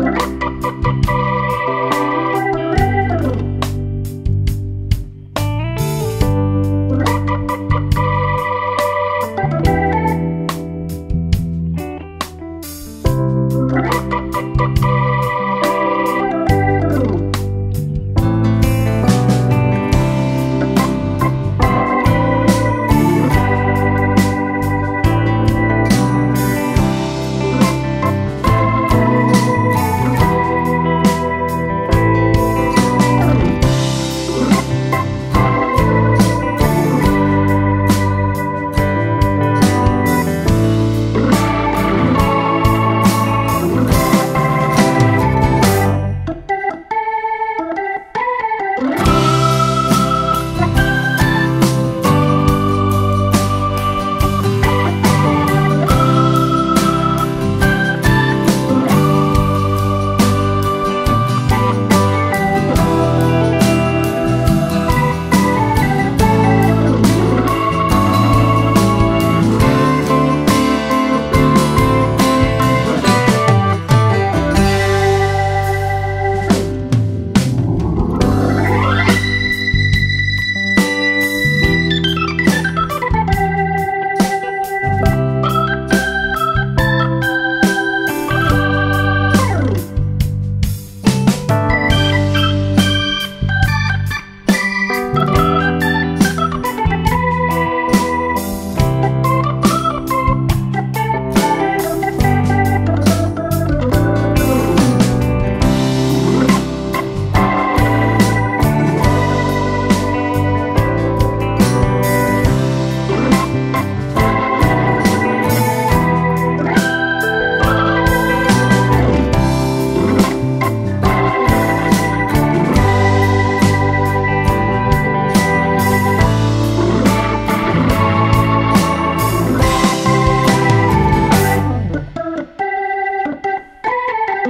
Bye.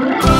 Bye.